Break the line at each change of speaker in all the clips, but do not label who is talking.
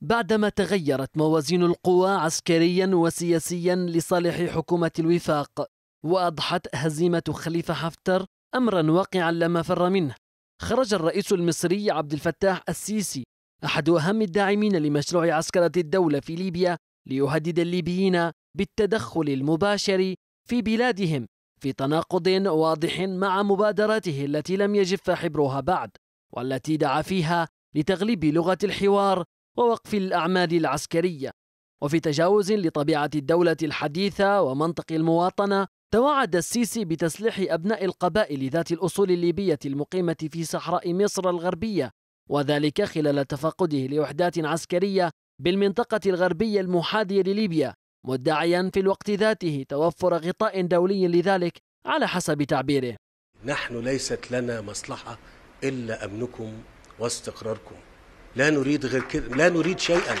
بعدما تغيرت موازين القوى عسكريا وسياسيا لصالح حكومة الوفاق وأضحت هزيمة خليفة حفتر أمرا واقعا لا مفر منه. خرج الرئيس المصري عبد الفتاح السيسي أحد أهم الداعمين لمشروع عسكرة الدولة في ليبيا ليهدد الليبيين بالتدخل المباشر في بلادهم في تناقض واضح مع مبادراته التي لم يجف حبرها بعد والتي دعا فيها لتغليب لغة الحوار ووقف الأعمال العسكرية. وفي تجاوز لطبيعة الدولة الحديثة ومنطق المواطنة توعد السيسي بتسليح أبناء القبائل ذات الأصول الليبية المقيمة في صحراء مصر الغربية وذلك خلال تفقده لوحدات عسكرية بالمنطقة الغربية المحاذية لليبيا مدعيا في الوقت ذاته توفر غطاء دولي لذلك على حسب تعبيره.
نحن ليست لنا مصلحة إلا أمنكم واستقراركم. لا نريد غير كده لا نريد شيئا.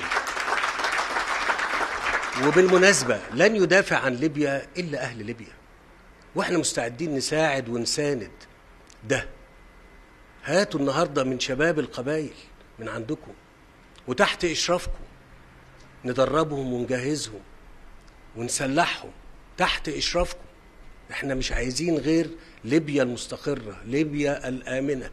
وبالمناسبة لن يدافع عن ليبيا إلا أهل ليبيا. وإحنا مستعدين نساعد ونساند ده. هاتوا النهاردة من شباب القبائل من عندكم وتحت إشرافكم ندربهم ونجهزهم ونسلحهم. تحت إشرافكم. إحنا مش عايزين غير ليبيا المستقرة ليبيا الآمنة.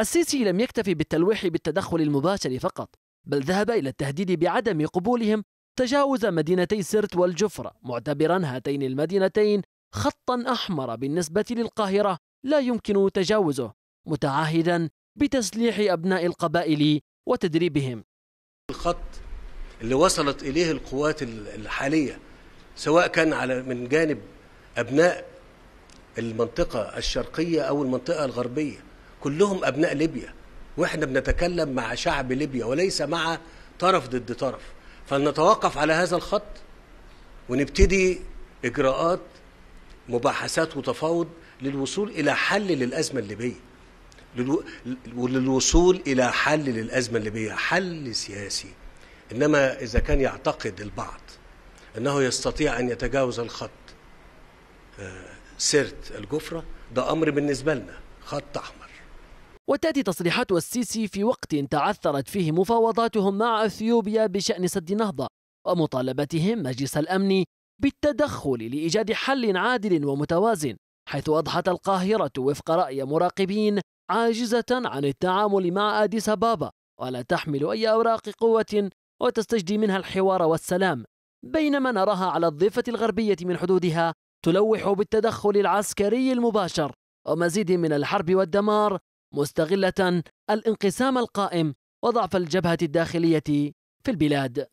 السيسي لم يكتفي بالتلويح بالتدخل المباشر فقط بل ذهب إلى التهديد بعدم قبولهم تجاوز مدينتي سرت والجفرة معتبرا هاتين المدينتين خطا أحمر بالنسبة للقاهرة لا يمكن تجاوزه متعهدا بتسليح أبناء القبائل وتدريبهم.
الخط اللي وصلت إليه القوات الحالية سواء كان على من جانب أبناء المنطقة الشرقية أو المنطقة الغربية كلهم أبناء ليبيا وإحنا بنتكلم مع شعب ليبيا وليس مع طرف ضد طرف. فلنتوقف على هذا الخط ونبتدي إجراءات مباحثات وتفاوض للوصول إلى حل للأزمة الليبية. وللوصول إلى حل للأزمة الليبية حل سياسي. إنما إذا كان يعتقد البعض أنه يستطيع أن يتجاوز الخط سرت الجفرة ده أمر بالنسبة لنا خط أحمر.
وتأتي تصريحات السيسي في وقت تعثرت فيه مفاوضاتهم مع أثيوبيا بشأن سد نهضة ومطالبتهم مجلس الأمن بالتدخل لإيجاد حل عادل ومتوازن حيث أضحت القاهرة وفق رأي مراقبين عاجزة عن التعامل مع أديس أبابا ولا تحمل أي أوراق قوة وتستجدي منها الحوار والسلام بينما نراها على الضفة الغربية من حدودها تلوح بالتدخل العسكري المباشر ومزيد من الحرب والدمار مستغلة الانقسام القائم وضعف الجبهة الداخلية في البلاد.